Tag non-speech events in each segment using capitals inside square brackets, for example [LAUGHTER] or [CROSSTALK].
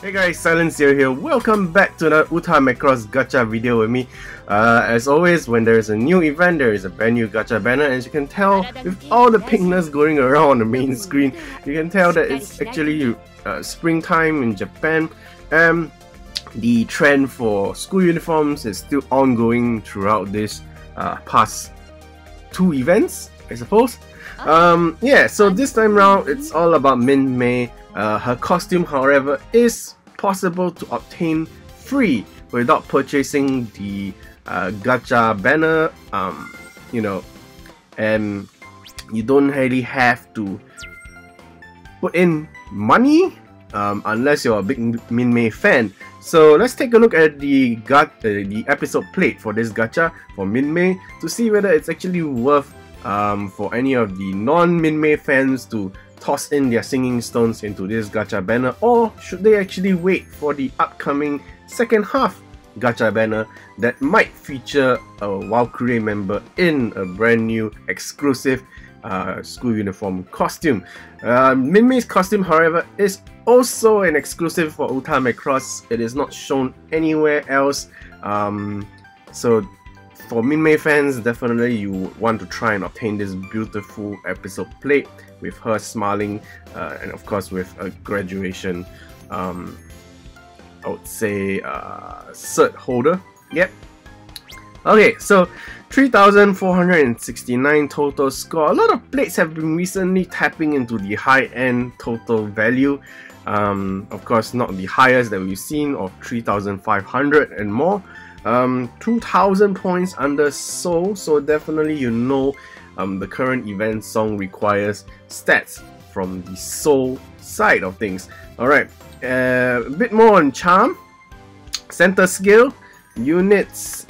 Hey guys, SilentCiel here. Welcome back to another Uta Macross gacha video with me. Uh, as always, when there is a new event, there is a brand new gacha banner. As you can tell, with all the pinkness going around on the main screen, you can tell that it's actually uh, springtime in Japan. And the trend for school uniforms is still ongoing throughout this uh, past two events, I suppose. Um, yeah, so this time round, it's all about Minmay uh, her costume, however, is possible to obtain free without purchasing the uh, gacha banner. Um, you know, and you don't really have to put in money um, unless you're a big Minmay fan. So let's take a look at the gat uh, the episode plate for this gacha for Minmay to see whether it's actually worth um, for any of the non Minmay fans to toss in their singing stones into this gacha banner or should they actually wait for the upcoming second half gacha banner that might feature a Valkyrie member in a brand new exclusive uh, school uniform costume. Uh, Minmay's costume, however, is also an exclusive for Uta Cross. It is not shown anywhere else. Um, so for Minmay fans, definitely you want to try and obtain this beautiful episode plate with her smiling uh, and of course with a graduation um, I would say uh, cert holder. Yep. Okay, so 3,469 total score. A lot of plates have been recently tapping into the high-end total value. Um, of course, not the highest that we've seen of 3,500 and more um, 2000 points under Soul, so definitely you know um, the current event song requires stats from the Soul side of things. Alright, uh, a bit more on Charm, Center Skill, Units,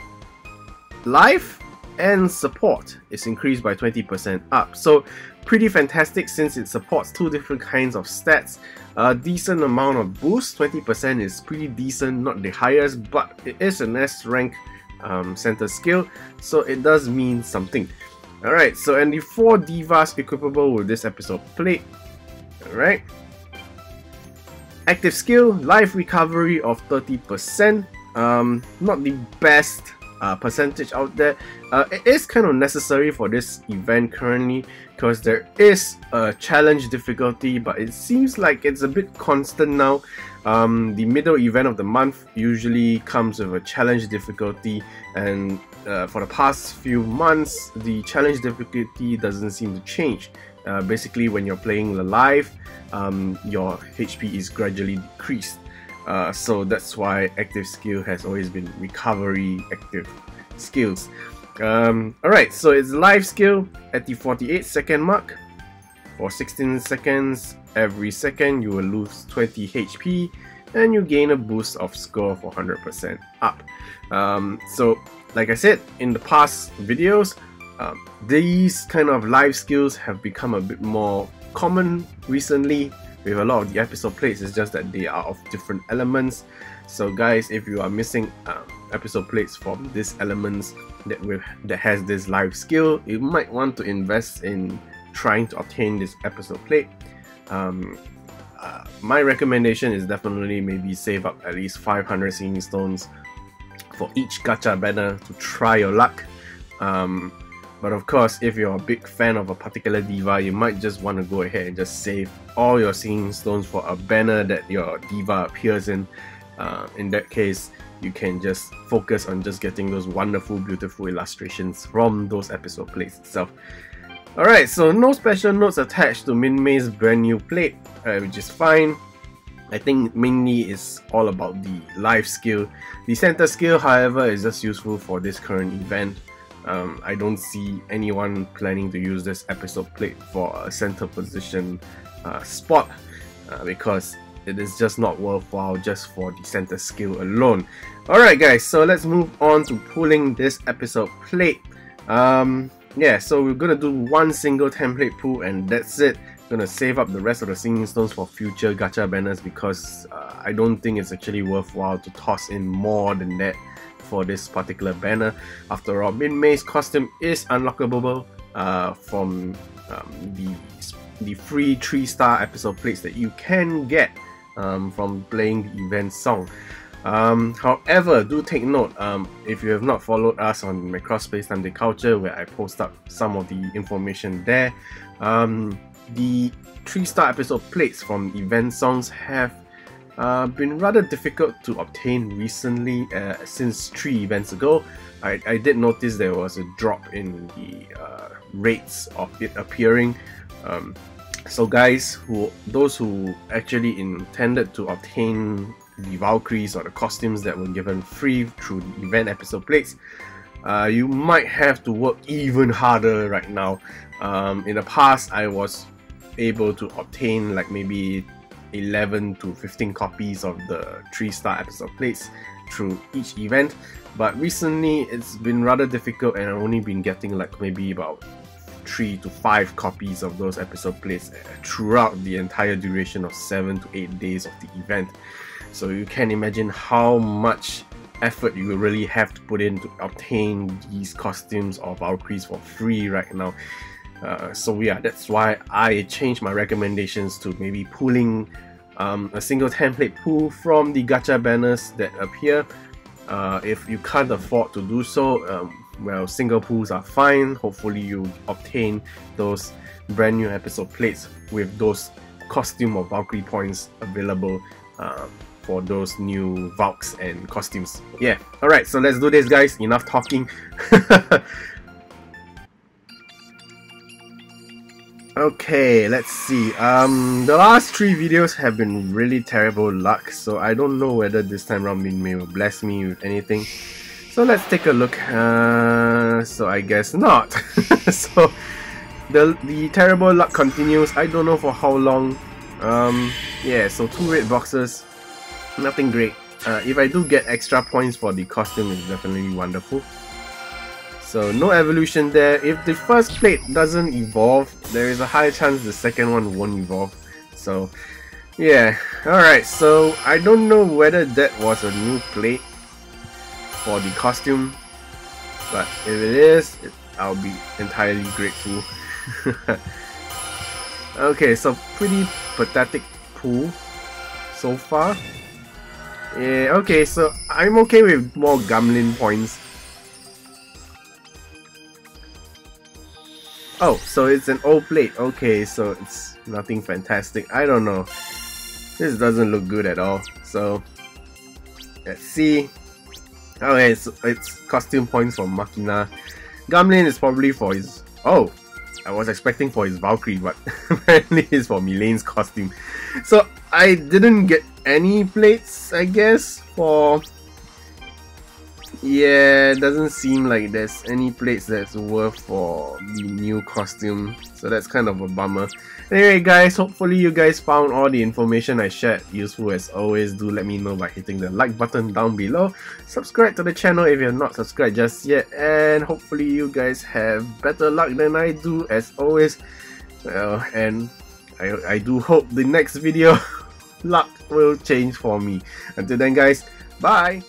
Life, and Support is increased by 20% up. So pretty fantastic since it supports two different kinds of stats a decent amount of boost, 20% is pretty decent, not the highest, but it is an S rank um, center skill, so it does mean something. Alright, so and the 4 divas equipable with this episode plate. Alright. Active skill, life recovery of 30%. Um, not the best uh, percentage out there. Uh, it is kind of necessary for this event currently because there is a challenge difficulty, but it seems like it's a bit constant now. Um, the middle event of the month usually comes with a challenge difficulty, and uh, for the past few months, the challenge difficulty doesn't seem to change. Uh, basically, when you're playing live, um, your HP is gradually decreased. Uh, so that's why active skill has always been recovery active skills. Um, Alright, so it's life skill at the 48 second mark. For 16 seconds, every second you will lose 20 HP and you gain a boost of score for 100% up. Um, so, like I said in the past videos, um, these kind of life skills have become a bit more common recently with a lot of the episode plates it's just that they are of different elements. So guys if you are missing um, episode plates from these elements that with that has this life skill you might want to invest in trying to obtain this episode plate. Um, uh, my recommendation is definitely maybe save up at least 500 singing stones for each gacha banner to try your luck. Um, but of course, if you're a big fan of a particular diva, you might just want to go ahead and just save all your singing stones for a banner that your diva appears in. Uh, in that case, you can just focus on just getting those wonderful, beautiful illustrations from those episode plates itself. Alright, so no special notes attached to Minmay's brand new plate, uh, which is fine. I think mainly is all about the life skill. The center skill, however, is just useful for this current event. Um, I don't see anyone planning to use this episode plate for a center position uh, spot uh, because it is just not worthwhile just for the center skill alone. Alright guys, so let's move on to pulling this episode plate. Um, yeah, so we're gonna do one single template pull and that's it. Gonna save up the rest of the singing stones for future gacha banners because uh, I don't think it's actually worthwhile to toss in more than that for this particular banner. After all, Minmay's costume is unlockable uh, from um, the, the free 3 star episode plates that you can get um, from playing the event song. Um, however, do take note, um, if you have not followed us on Macross Space Time Deculture, where I post up some of the information there, um, the 3-star episode plates from event songs have uh, been rather difficult to obtain recently uh, since 3 events ago. I, I did notice there was a drop in the uh, rates of it appearing. Um, so guys, who those who actually intended to obtain the Valkyries or the costumes that were given free through the event episode plates, uh, you might have to work even harder right now. Um, in the past, I was able to obtain like maybe 11 to 15 copies of the 3 star episode plates through each event, but recently it's been rather difficult and I've only been getting like maybe about 3 to 5 copies of those episode plates eh, throughout the entire duration of 7 to 8 days of the event. So you can imagine how much effort you really have to put in to obtain these costumes of Valkyries for free right now. Uh, so yeah, that's why I changed my recommendations to maybe pulling um, a single template pool from the gacha banners that appear. Uh, if you can't afford to do so, um, well, single pools are fine. Hopefully you obtain those brand new episode plates with those costume or Valkyrie points available um, for those new Valks and costumes. Yeah, alright, so let's do this guys, enough talking. [LAUGHS] okay, let's see. Um, the last three videos have been really terrible luck, so I don't know whether this time around Minmay will bless me with anything. So let's take a look. Uh, so I guess not. [LAUGHS] so the the terrible luck continues. I don't know for how long. Um, yeah, so two red boxes, nothing great. Uh, if I do get extra points for the costume, it's definitely wonderful. So no evolution there. If the first plate doesn't evolve, there is a high chance the second one won't evolve. So yeah, alright, so I don't know whether that was a new plate for the costume, but if it is, it, I'll be entirely grateful. [LAUGHS] okay, so pretty pathetic pool so far. Yeah, okay, so I'm okay with more Gamlin points. Oh, so it's an old plate. Okay, so it's nothing fantastic. I don't know. This doesn't look good at all. So, let's see. Oh, okay, so it's costume points for Makina. Gamlin is probably for his... Oh, I was expecting for his Valkyrie, but [LAUGHS] apparently it's for Mylene's costume. So I didn't get any plates, I guess, for... Yeah, it doesn't seem like there's any plates that's worth for the new costume. So that's kind of a bummer. Anyway guys, hopefully you guys found all the information I shared useful as always. Do let me know by hitting the like button down below. Subscribe to the channel if you're not subscribed just yet. And hopefully you guys have better luck than I do as always. Well, and I, I do hope the next video [LAUGHS] luck will change for me. Until then guys, bye!